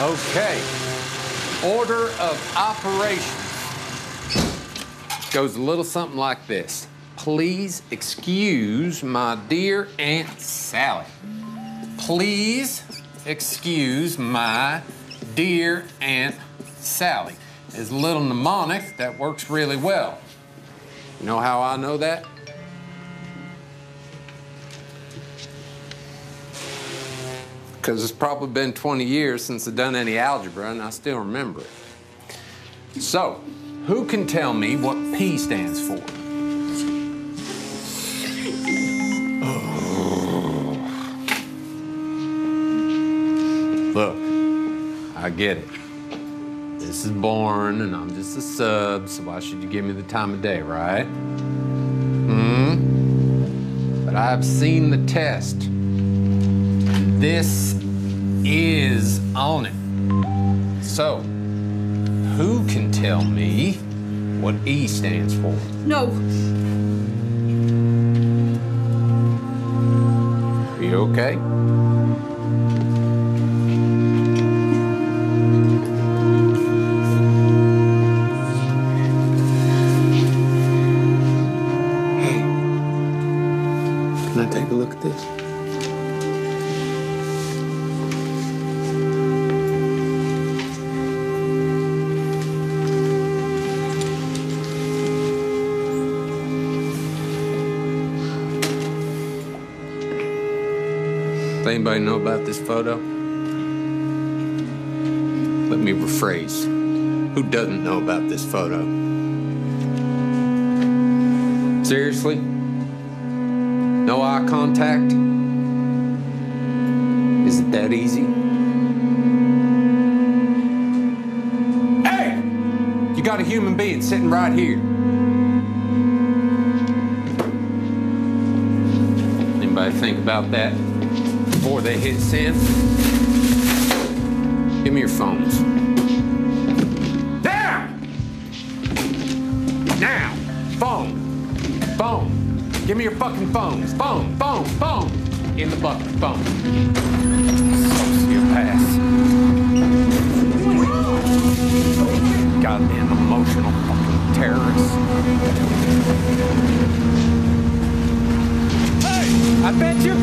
Okay. Order of operations goes a little something like this. Please excuse my dear Aunt Sally. Please excuse my dear Aunt Sally. It's a little mnemonic that works really well. You know how I know that? Because it's probably been 20 years since I've done any algebra and I still remember it. So, who can tell me what P stands for? Look, I get it. This is born and I'm just a sub, so why should you give me the time of day, right? Hmm? But I've seen the test. And this is on it. So, who can tell me what E stands for? No. Are you okay? Can I take a look at this? Anybody know about this photo? Let me rephrase. Who doesn't know about this photo? Seriously? No eye contact? Is it that easy? Hey! You got a human being sitting right here. Anybody think about that before they hit send. Give me your phones. There! Now! Phone! Phone! Give me your fucking phones! Phone! Phone! Phone! In the bucket. Phone. Sociopaths. Goddamn emotional fucking terrorists. I bet you